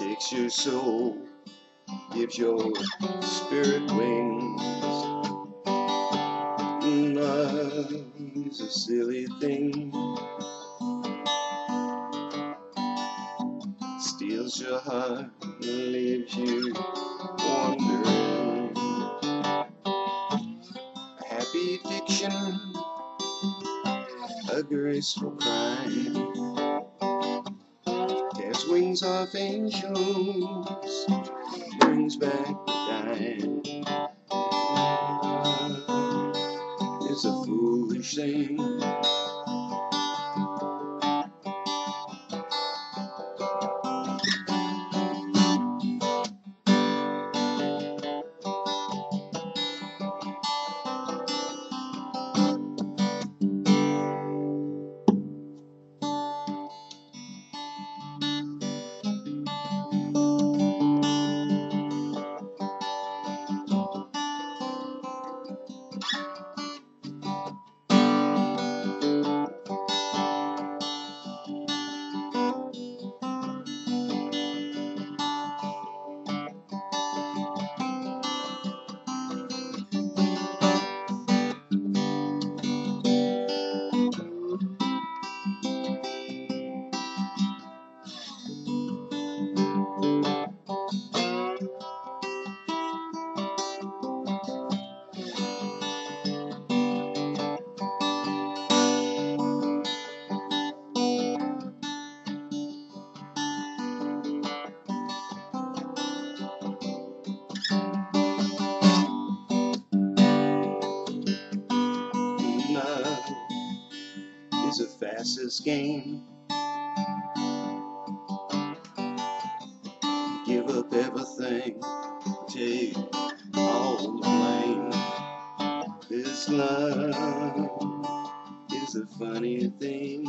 lifts your soul, gives your spirit wings. Love is a silly thing, steals your heart, and leaves you wondering. Happy addiction, a graceful crime wings off angels, brings back dying. It's a foolish thing. Is a fastest game. Give up everything, take all the blame. This love is a funny thing.